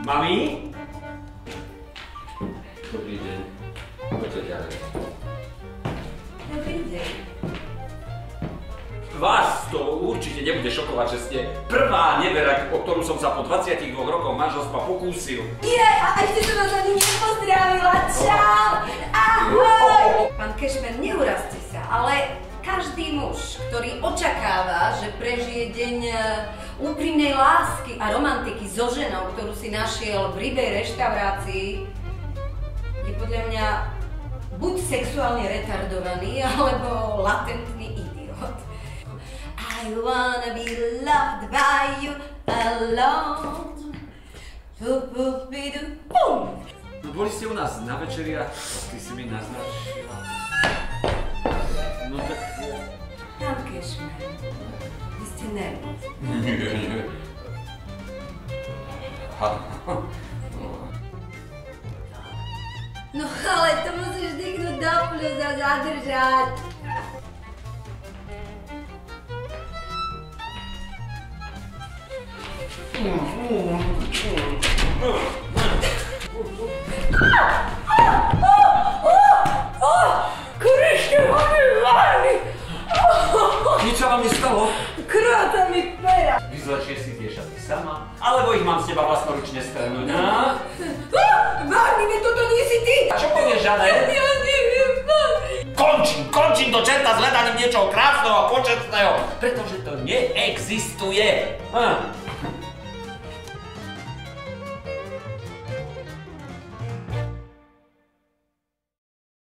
Mami? Dobrý deň. Poďte ďalej. Dobrý deň. Vás to určite nebude šokovať, že ste prvá nevera, o ktorú som sa po 22 rokoch manželstva pokúsil. Je, a ešte som vás ani nepozdravila. Čau! Ahoj! Pán Cashman, neurazte sa, ale každý muž, ktorý očakáva, že prežije deň e, úprimnej lásky a romantiky so ženou, ktorú si našiel v rybej reštaurácii, je podľa mňa buď sexuálne retardovaný, alebo latentný idiot. I wanna be loved by you alone. No boli ste u nás na večeri a ty si mi naznačil. не. Но халата му се ждигна до плюза задържат. Mm-hmm. Krváta mi pera! Vyzlečie si tie šaty sama, alebo ich mám z teba vlastnoručne strhnúť, á? Váni, veď toto nie si ty! A čo povieš, Žane? Ja neviem! Končím, končím do čerta s hľadaním niečoho krásneho a početného, pretože to neexistuje. Á.